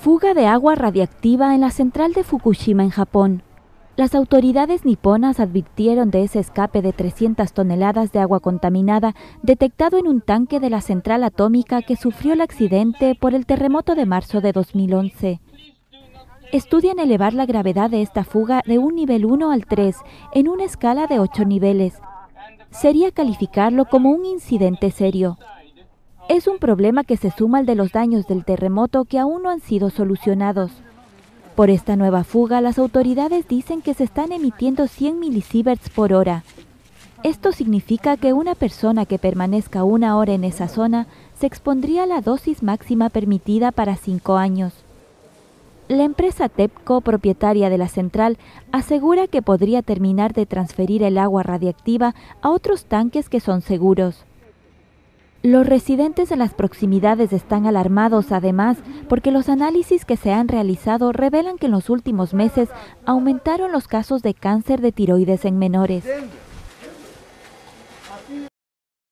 Fuga de agua radiactiva en la central de Fukushima en Japón. Las autoridades niponas advirtieron de ese escape de 300 toneladas de agua contaminada detectado en un tanque de la central atómica que sufrió el accidente por el terremoto de marzo de 2011. Estudian elevar la gravedad de esta fuga de un nivel 1 al 3 en una escala de 8 niveles. Sería calificarlo como un incidente serio. Es un problema que se suma al de los daños del terremoto que aún no han sido solucionados. Por esta nueva fuga, las autoridades dicen que se están emitiendo 100 milisieverts por hora. Esto significa que una persona que permanezca una hora en esa zona se expondría a la dosis máxima permitida para cinco años. La empresa TEPCO, propietaria de la central, asegura que podría terminar de transferir el agua radiactiva a otros tanques que son seguros. Los residentes en las proximidades están alarmados además porque los análisis que se han realizado revelan que en los últimos meses aumentaron los casos de cáncer de tiroides en menores.